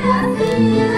Happy.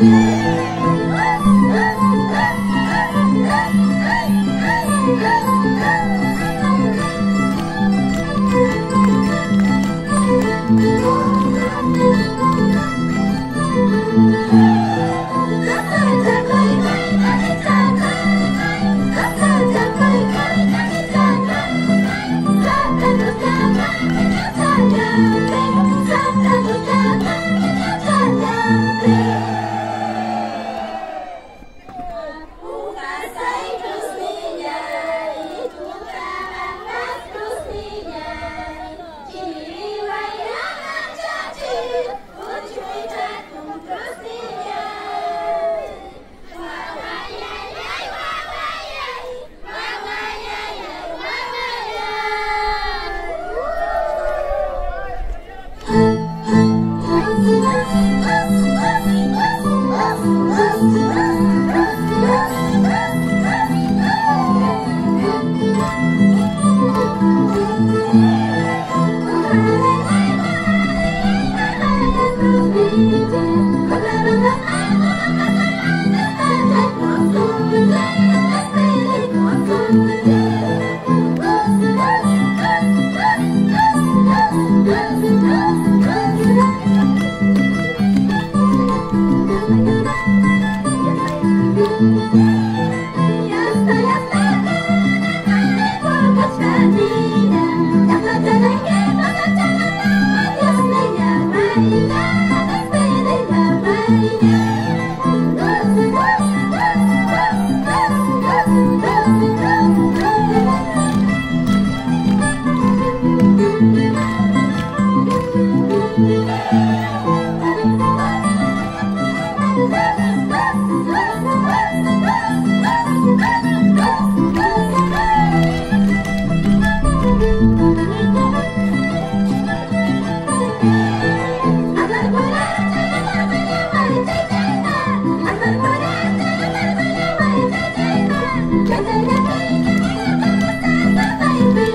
Thank